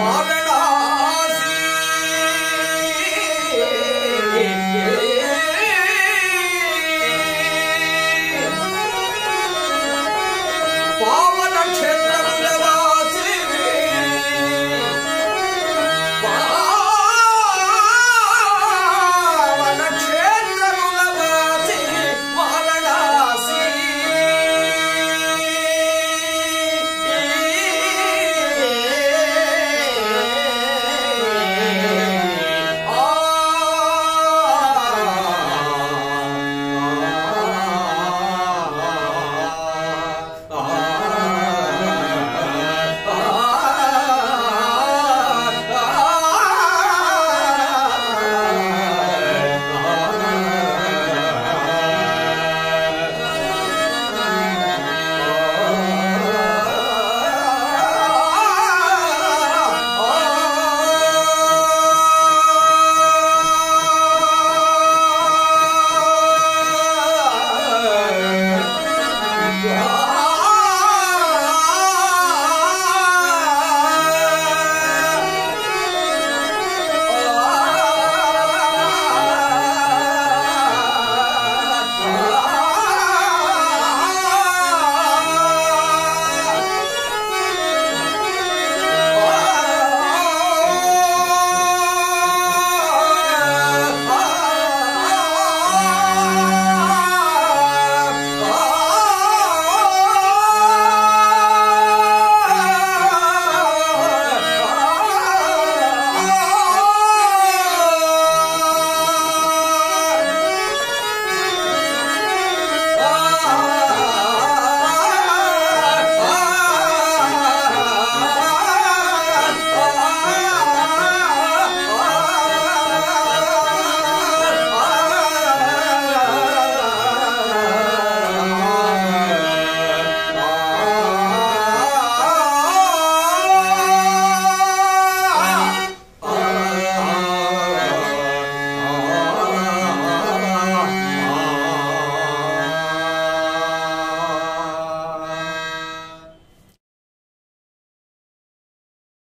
Suave.